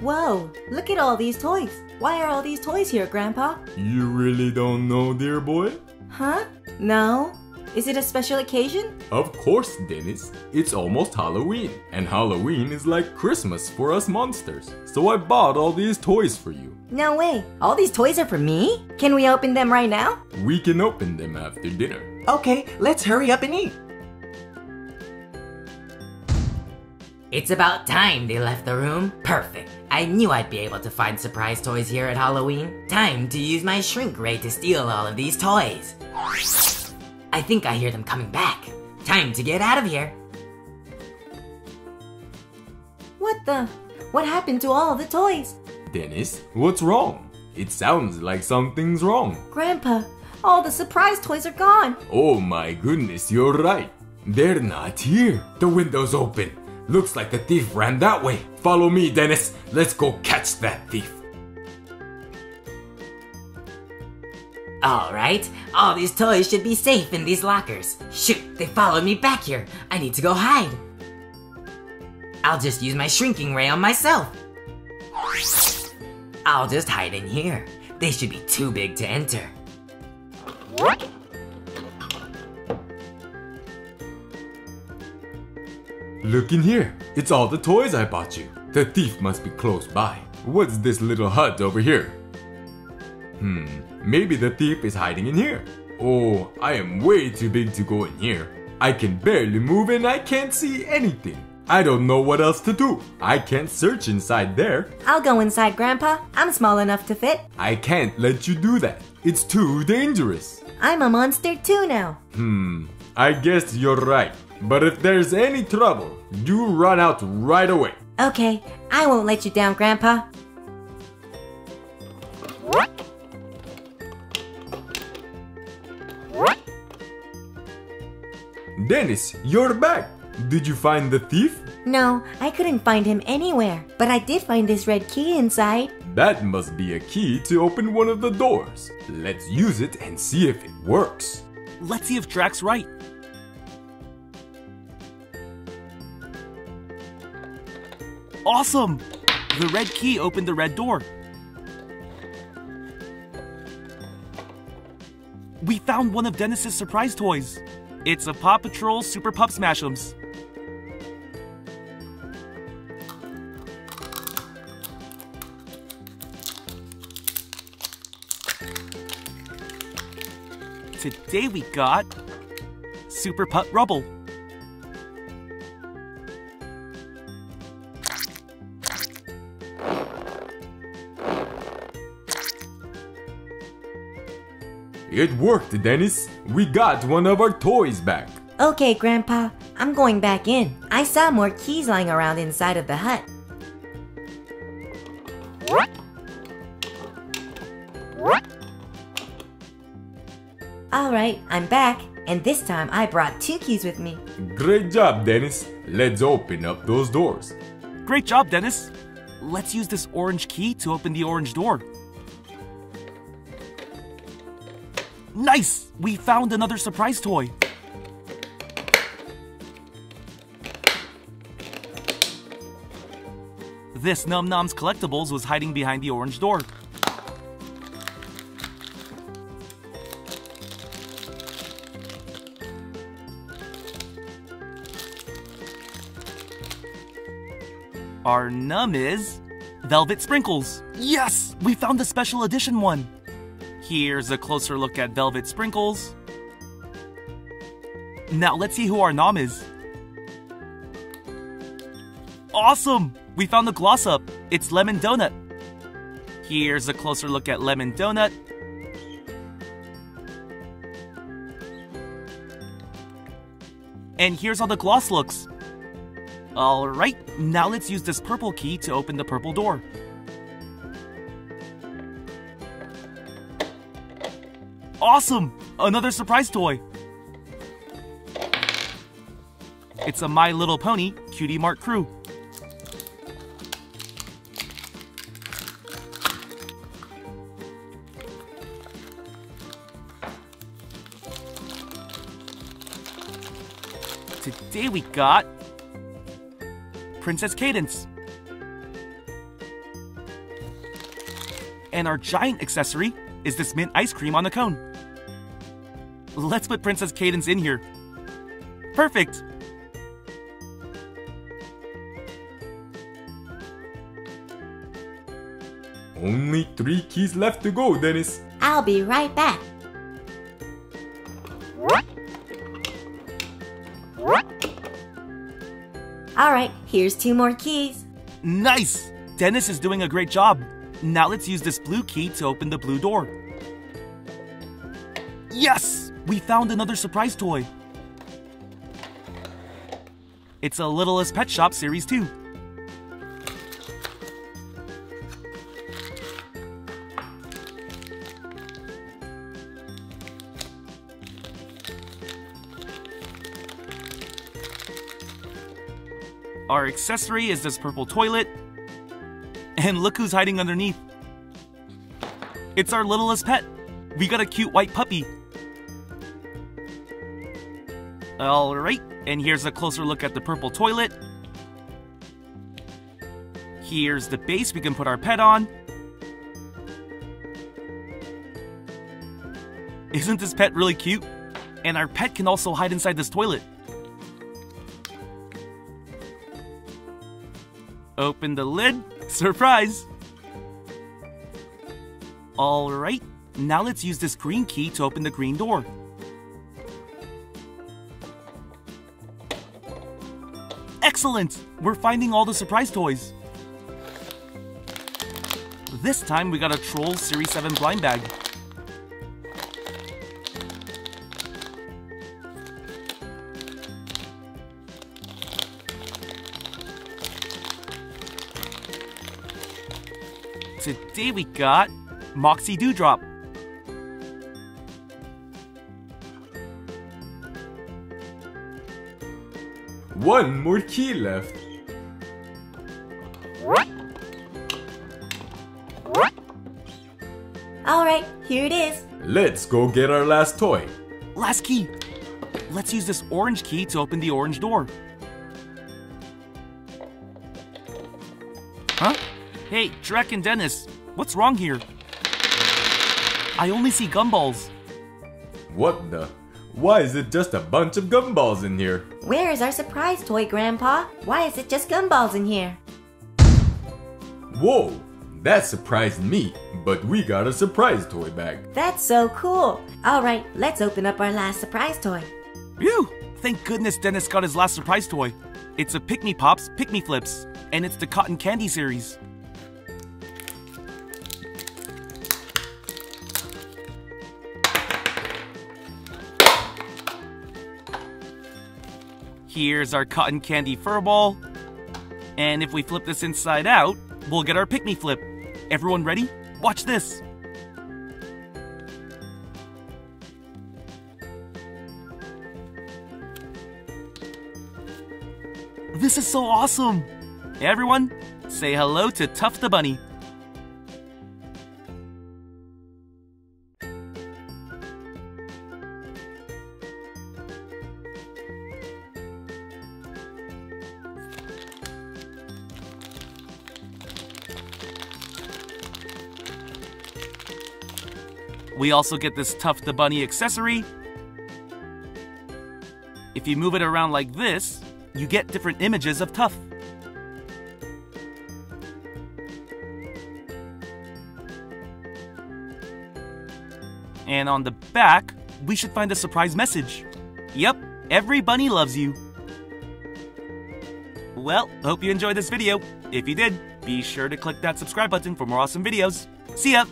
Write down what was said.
Whoa, look at all these toys. Why are all these toys here, Grandpa? You really don't know, dear boy? Huh? No? Is it a special occasion? Of course, Dennis. It's almost Halloween, and Halloween is like Christmas for us monsters. So I bought all these toys for you. No way. All these toys are for me? Can we open them right now? We can open them after dinner. Okay, let's hurry up and eat. It's about time they left the room. Perfect. I knew I'd be able to find surprise toys here at Halloween. Time to use my shrink ray to steal all of these toys. I think I hear them coming back. Time to get out of here. What the? What happened to all the toys? Dennis, what's wrong? It sounds like something's wrong. Grandpa, all the surprise toys are gone. Oh my goodness, you're right. They're not here. The window's open. Looks like the thief ran that way. Follow me, Dennis. Let's go catch that thief. Alright, all these toys should be safe in these lockers. Shoot, they followed me back here. I need to go hide. I'll just use my shrinking ray on myself. I'll just hide in here. They should be too big to enter. Look in here. It's all the toys I bought you. The thief must be close by. What's this little hut over here? Hmm, maybe the thief is hiding in here. Oh, I am way too big to go in here. I can barely move and I can't see anything. I don't know what else to do. I can't search inside there. I'll go inside, Grandpa. I'm small enough to fit. I can't let you do that. It's too dangerous. I'm a monster too now. Hmm, I guess you're right. But if there's any trouble, you run out right away. Okay, I won't let you down, Grandpa. Dennis, you're back. Did you find the thief? No, I couldn't find him anywhere, but I did find this red key inside. That must be a key to open one of the doors. Let's use it and see if it works. Let's see if Drac's right. Awesome! The red key opened the red door. We found one of Dennis's surprise toys. It's a Paw Patrol Super Pup Smash'ems. Today we got Super Pup Rubble. It worked, Dennis. We got one of our toys back. Okay, Grandpa, I'm going back in. I saw more keys lying around inside of the hut. Alright, I'm back, and this time I brought two keys with me. Great job, Dennis. Let's open up those doors. Great job, Dennis. Let's use this orange key to open the orange door. Nice! We found another surprise toy. This Num Noms Collectibles was hiding behind the orange door. Our num is Velvet Sprinkles. Yes! We found the special edition one. Here's a closer look at Velvet Sprinkles. Now let's see who our nom is. Awesome! We found the gloss up. It's Lemon Donut. Here's a closer look at Lemon Donut. And here's how the gloss looks. Alright, now let's use this purple key to open the purple door. Awesome! Another surprise toy! It's a My Little Pony Cutie Mark Crew. Today we got Princess Cadance. And our giant accessory is this mint ice cream on the cone. Let's put Princess Cadance in here. Perfect! Only three keys left to go, Dennis. I'll be right back. Alright, here's two more keys. Nice! Dennis is doing a great job. Now let's use this blue key to open the blue door. Yes! We found another surprise toy. It's a Littlest Pet Shop Series 2. Our accessory is this purple toilet. And look who's hiding underneath. It's our littlest pet. We got a cute white puppy. Alright, and here's a closer look at the purple toilet. Here's the base we can put our pet on. Isn't this pet really cute? And our pet can also hide inside this toilet. Open the lid. Surprise! Alright, now let's use this green key to open the green door. Excellent! We're finding all the surprise toys. This time we got a Troll Series 7 blind bag. Today we got Moxie Dewdrop. One more key left. Alright, here it is. Let's go get our last toy. Last key. Let's use this orange key to open the orange door. Huh? Hey, Drac and Dennis, what's wrong here? I only see gumballs. What the? Why is it just a bunch of gumballs in here? Where is our surprise toy, Grandpa? Why is it just gumballs in here? Whoa, that surprised me, but we got a surprise toy bag. That's so cool. Alright, let's open up our last surprise toy. Phew! Thank goodness Dennis got his last surprise toy. It's a Pikmi Pops Pikmi Flips, and it's the Cotton Candy series. Here's our cotton candy fur ball. And if we flip this inside out, we'll get our Pikmi Flip. Everyone ready? Watch this. This is so awesome! Everyone, say hello to Tuff the Bunny. We also get this Tuff the Bunny accessory. If you move it around like this, you get different images of Tuff. And on the back, we should find a surprise message. Yep, every bunny loves you. Well, hope you enjoyed this video. If you did, be sure to click that subscribe button for more awesome videos. See ya!